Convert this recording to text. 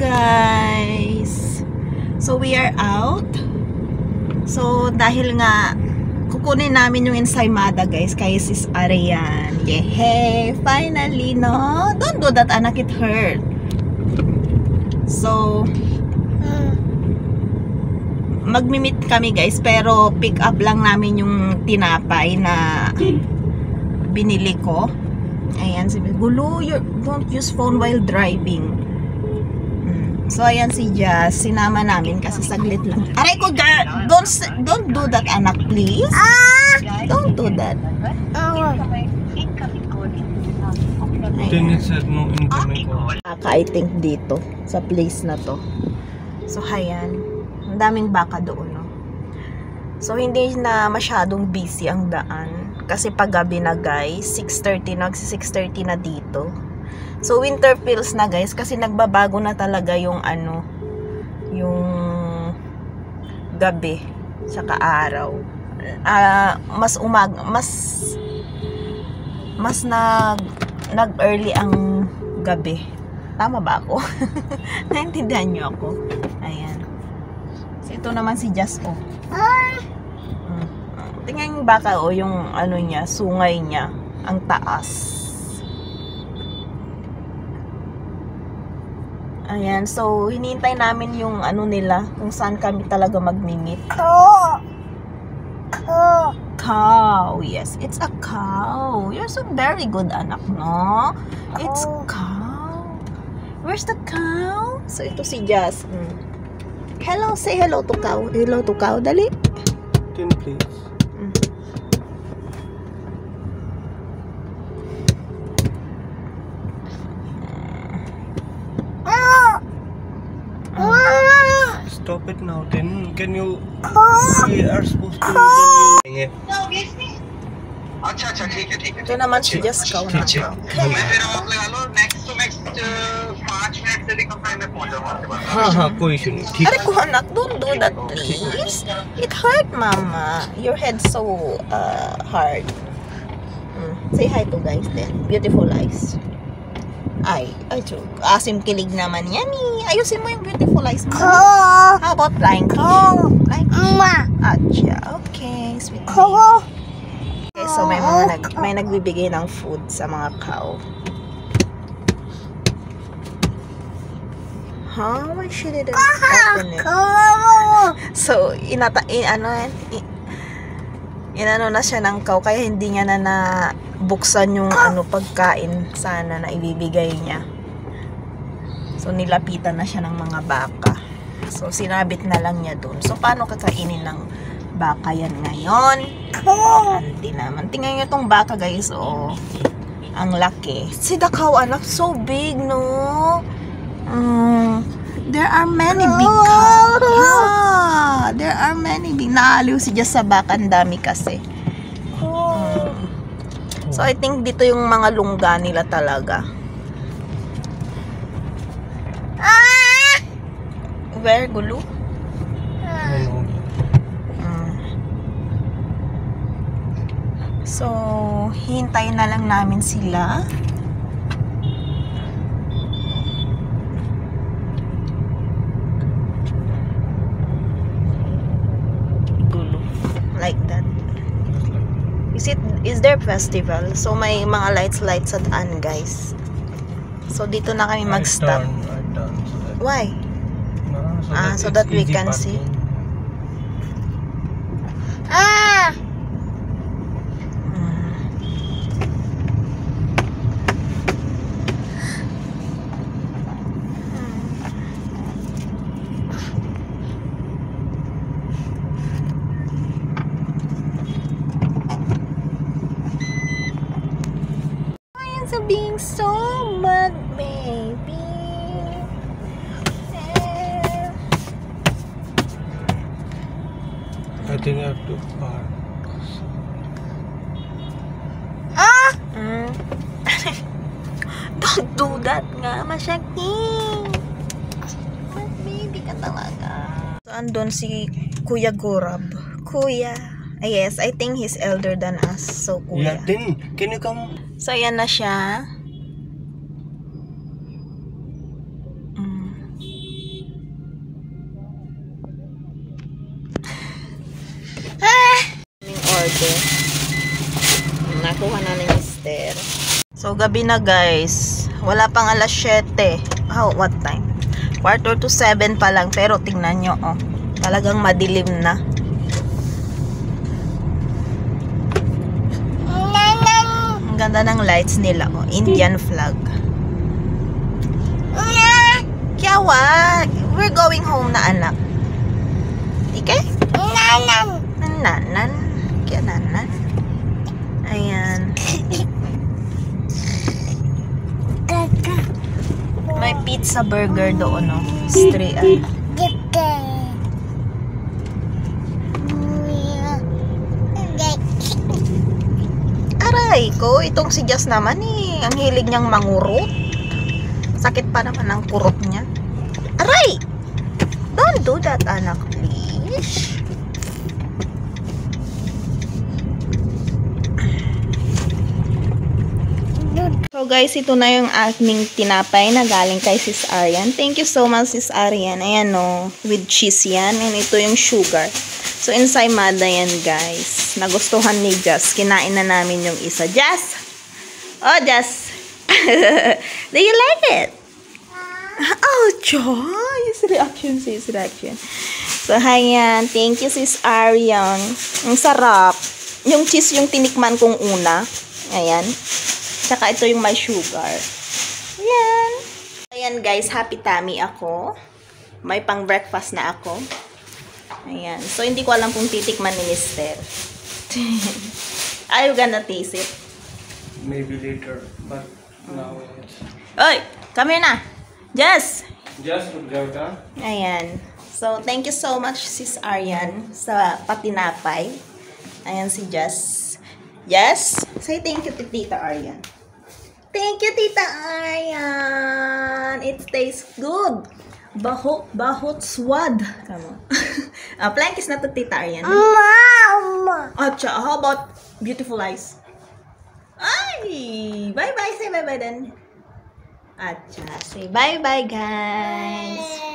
guys! So we are out. So dahil nga kukunin namin yung ensaymada guys kay sis Arian. Yehey! Finally, no? Don't do that anak, it hurt. So, magmi-meet kami guys pero pick up lang namin yung tinapay na binili ko. Ayan, sabi, gulo, you don't use phone while driving. So, ayan si Jazz. Sinama namin kasi saglit lang. Aray ko, girl! Don't, don't do that, anak, please. Don't do that. Incoming call. Baka, I think, dito. Sa place na to. So, ayan. Ang daming baka doon, no? So, hindi na masyadong busy ang daan. Kasi paggabi na, guys. 6.30 na. 6.30 na dito. So, winter feels na, guys. Kasi nagbabago na talaga yung ano, yung gabi. Tsaka araw. Ah, mas umag, mas mas nag nag-early ang gabi. Tama ba ako? Naintindihan niyo ako? Ayan. So, ito naman si Jazz, oh. Mm. Tingnan yung baka, oh, yung ano niya, sungay niya. Ang taas. Ayan, so, hinihintay namin yung ano nila, kung saan kami talaga magmi-meet. Cow. Yes, it's a cow. You're so very good, anak, no? It's cow. Where's the cow? So, ito si Jazz. Mm. Hello, say hello to cow. Hello to cow, dali. Ten please. Stop it now. Then can you we are supposed to then you अच्छा अच्छा ठीक है ठीक है Ito naman si Jazz, cow na. ठीक है मैं फिर आप लगा लो नेक्स्ट टू नेक्स्ट पाँच मिनट से भी कम टाइम में पहुंच जाऊंगा आपके पास हाँ हाँ कोई इशू नहीं ठीक Aray ko, anak, don't do that, please. It hurt, mama. Your head's so uh, hard. Mm. Say hi to guys then. Beautiful eyes. Ay, ay. Asim kilig naman yan eh. Ayusin mo yung beautiful eyes mo. How about flying kiss? Flying kiss. Atcha, okay. Sweet baby. Okay, so may mga nag, may nagbibigay ng food sa mga cow. Huh? Why she didn't open it? So, inata, in, ano yan, i- inano na siya ng cow, kaya hindi niya na nabuksan yung ano pagkain sana na ibibigay niya. So, nilapitan na siya ng mga baka. So, sinabit na lang niya dun. So, paano kakainin ng baka yan ngayon? Anti naman. Tingnan niyo tong baka, guys. Oh, ang laki. See the cow, anak. So big, no? Mm, there are many big cows. Ha, there are many big. Naaliw si Jess sa baka. Ang dami kasi. Mm. So, I think dito yung mga lungga nila talaga. Where, gulo? Ano? Mm. So, hintayin na lang namin sila. Gulo. Like that. Is it, is there festival? So, may mga lights-lights at daan, guys. So, dito na kami mag-stop. Why? Ah, Ah, so that we easy can see. Ah! I have to park. Ah! Mm. Don't do that nga, masyaki. But baby ka talaga. So, andun si Kuya Gorab. Kuya. Yes, I think he's elder than us. So, Kuya. then can you come? So, ayan na siya. So, gabi na guys. Wala pang alas 7. Oh, what time? Quarter to 7 pa lang. Pero tingnan nyo, oh. Talagang madilim na. Ang ganda ng lights nila, oh. Indian flag. Kaya wag. We're going home na anak. Ike? Nanan. Nanan. Kaya nanan. Ayan. May pizza burger doon, no? Street, ano. Aray ko, itong si Jess naman eh. Ang hilig niyang mangurot. Sakit pa naman ang kurot niya. Aray! Don't do that, anak, please. So guys, ito na yung aking tinapay na galing kay Sis Arian. Thank you so much Sis Arian. Ayan no, with cheese yan. And ito yung sugar. So ensaymada yan guys. Nagustuhan ni Jess. Kinain na namin yung isa. Jess! Oh, Jess! Do you like it? Oh, joy! His reaction, sis reaction. So, ayan. Thank you, sis Arian. Ang sarap. Yung cheese yung tinikman kong una. Ayan. Tsaka ito yung may sugar. Ayan. Ayan guys, happy tummy ako. May pang breakfast na ako. Ayan. So, hindi ko alam kung titikman ni Mister. Are you gonna taste it? Maybe later, but now it's Oy! Come here na! Jess! just Gavta. Ayan. So, thank you so much, Sis Arian, sa patinapay. Ayan si Jess. Yes? Say thank you to Tita Arian. Thank you, Tita Arian! It tastes good! Bahot, bahot swad. Come on. uh, plank is not to Tita Arian. Mama. Acha, how about beautiful eyes? Ay! Bye-bye! Say bye-bye then. Acha, say bye-bye, guys!